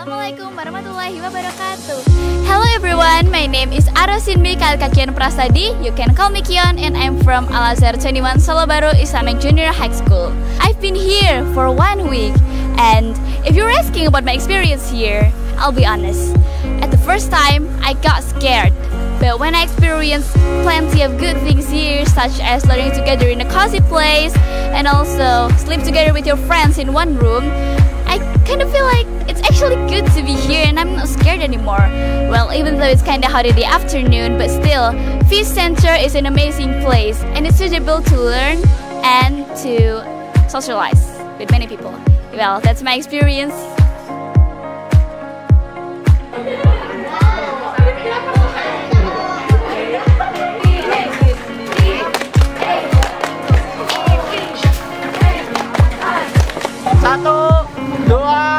Assalamualaikum warahmatullahi wabarakatuh. Hello everyone, my name is Arosinbi Kalkakian Prasadi. You can call me Kion and I'm from Al Azhar 21 Solo Baru Islamic Junior High School. I've been here for one week and if you're asking about my experience here, I'll be honest. At the first time, I got scared. But when I experienced plenty of good things here, such as learning together in a cozy place and also sleep together with your friends in one room, I kind of feel like actually good to be here and I'm not scared anymore. Well, even though it's kinda hot in the afternoon, but still, FEE Center is an amazing place and it's suitable to learn and to socialize with many people. Well, that's my experience. satu dua